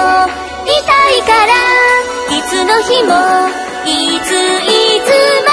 痛いからいつの日もいついつも